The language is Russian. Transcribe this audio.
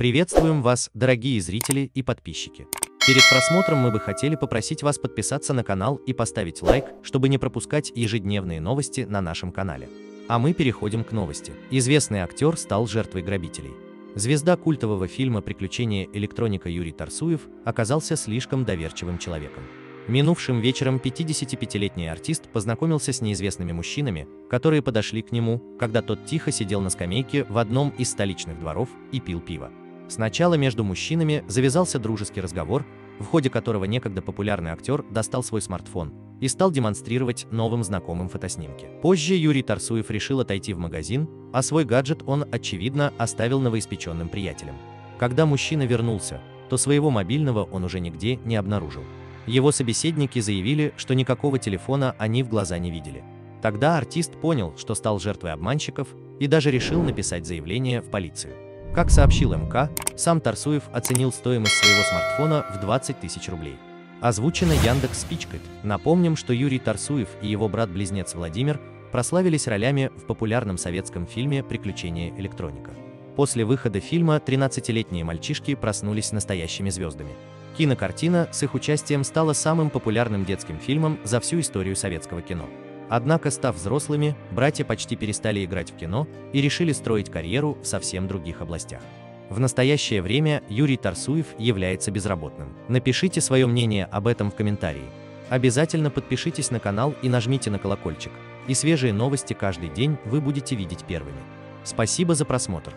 Приветствуем вас, дорогие зрители и подписчики. Перед просмотром мы бы хотели попросить вас подписаться на канал и поставить лайк, чтобы не пропускать ежедневные новости на нашем канале. А мы переходим к новости. Известный актер стал жертвой грабителей. Звезда культового фильма «Приключения электроника» Юрий Тарсуев оказался слишком доверчивым человеком. Минувшим вечером 55-летний артист познакомился с неизвестными мужчинами, которые подошли к нему, когда тот тихо сидел на скамейке в одном из столичных дворов и пил пиво. Сначала между мужчинами завязался дружеский разговор, в ходе которого некогда популярный актер достал свой смартфон и стал демонстрировать новым знакомым фотоснимки. Позже Юрий Тарсуев решил отойти в магазин, а свой гаджет он, очевидно, оставил новоиспеченным приятелям. Когда мужчина вернулся, то своего мобильного он уже нигде не обнаружил. Его собеседники заявили, что никакого телефона они в глаза не видели. Тогда артист понял, что стал жертвой обманщиков и даже решил написать заявление в полицию. Как сообщил МК, сам Тарсуев оценил стоимость своего смартфона в 20 тысяч рублей. Озвучено Яндекс Спичкает. Напомним, что Юрий Тарсуев и его брат-близнец Владимир прославились ролями в популярном советском фильме «Приключения электроника». После выхода фильма 13-летние мальчишки проснулись настоящими звездами. Кинокартина с их участием стала самым популярным детским фильмом за всю историю советского кино. Однако, став взрослыми, братья почти перестали играть в кино и решили строить карьеру в совсем других областях. В настоящее время Юрий Тарсуев является безработным. Напишите свое мнение об этом в комментарии. Обязательно подпишитесь на канал и нажмите на колокольчик. И свежие новости каждый день вы будете видеть первыми. Спасибо за просмотр.